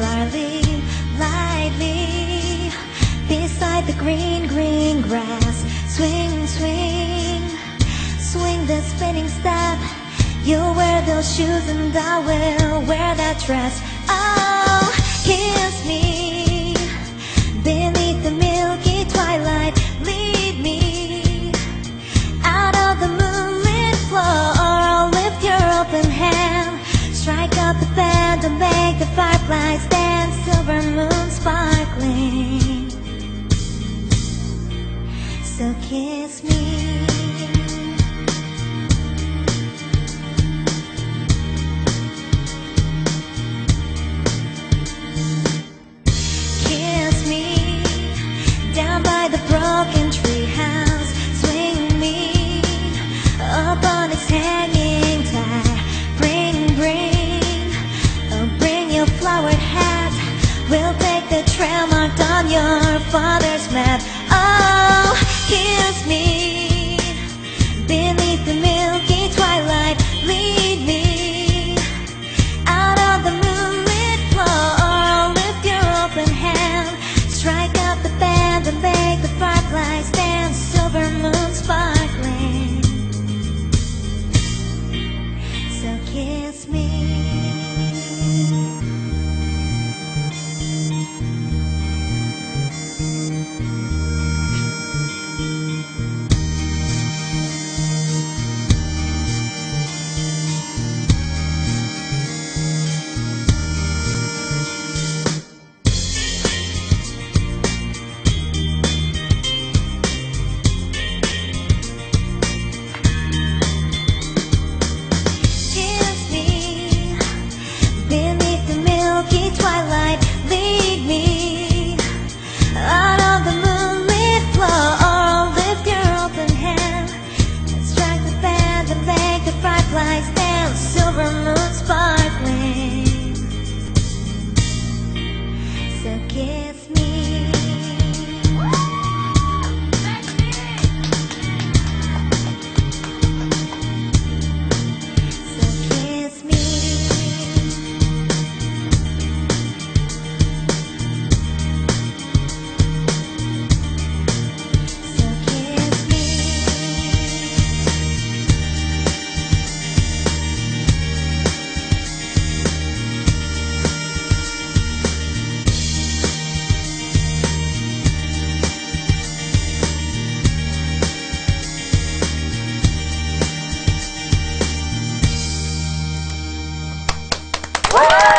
barley lightly beside the green, green grass. Swing, swing, swing the spinning step. You'll wear those shoes and I will wear that dress. Oh, So kiss me. Kiss me down by the broken. Swing me up on its hanging. Bring, bring, oh, bring your flowered hat. We'll take the trail marked on your father's map. me. Lights down silver Woo!